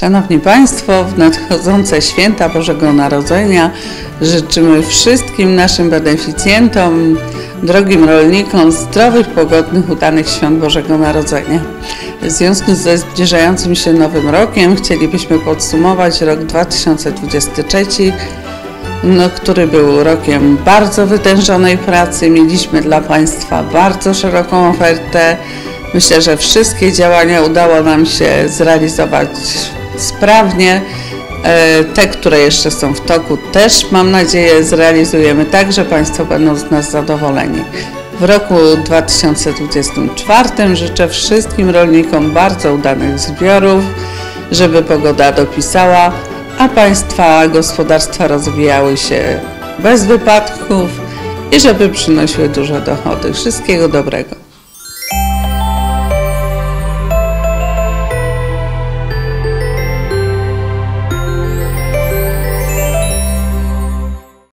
Szanowni Państwo, w nadchodzące święta Bożego Narodzenia życzymy wszystkim naszym beneficjentom, drogim rolnikom zdrowych, pogodnych, udanych świąt Bożego Narodzenia. W związku ze zbliżającym się Nowym Rokiem chcielibyśmy podsumować rok 2023, no, który był rokiem bardzo wytężonej pracy. Mieliśmy dla Państwa bardzo szeroką ofertę. Myślę, że wszystkie działania udało nam się zrealizować sprawnie. E, Te, które jeszcze są w toku, też mam nadzieję zrealizujemy tak, że Państwo będą z nas zadowoleni. W roku 2024 życzę wszystkim rolnikom bardzo udanych zbiorów, żeby pogoda dopisała, a Państwa gospodarstwa rozwijały się bez wypadków i żeby przynosiły duże dochody. Wszystkiego dobrego.